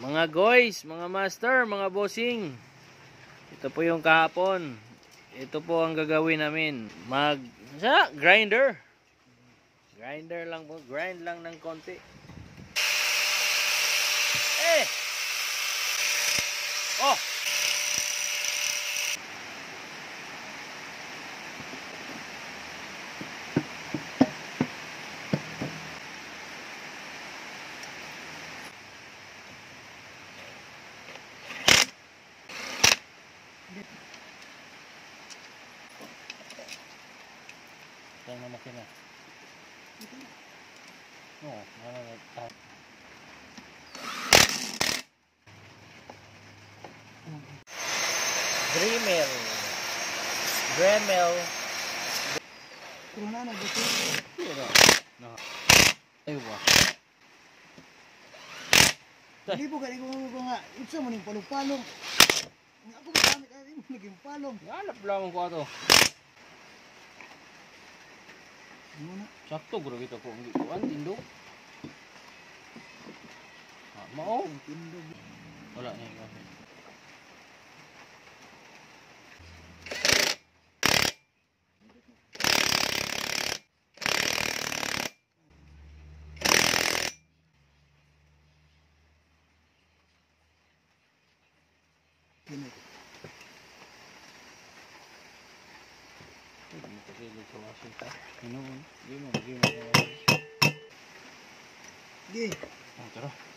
Mga guys, mga master, mga bossing. Ito po yung kahapon. Ito po ang gagawin namin. Mag sa grinder. Grinder lang po, grind lang ng konti. Eh. Oh. Ito na makina. Oo, ano na. Dremel. Dremel. Kung na nagbuto. No. Ay, wa. Hindi po gali ko nga itsa mo ning palong-palong. Ako gamit ay mo naging palong. Ngalap lang ko ato. Mana? Satu guru kita kau ambil kawan tindu. Ha, mau tindu. Tolak ni kau. Thank you. Mo kasi Washington. Ano? Hindi mo, hindi mo. Gi. Oh, tara.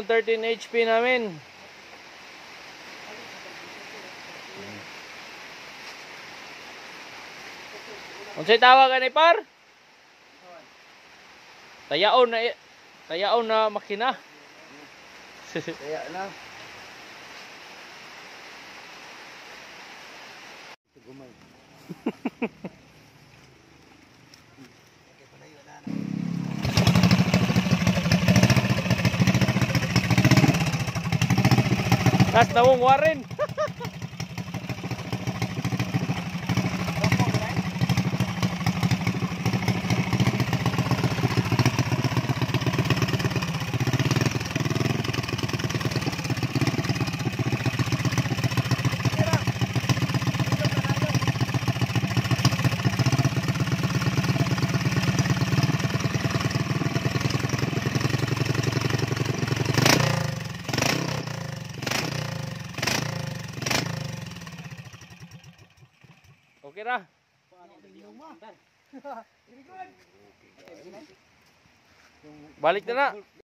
Yung 13 HP namin? Unsay tawagan ni par? Tayaon na tayaon na makina. Kaya na. Gumay. Okay, palayo na na. Tas nawong warin. Okay. Balik na na.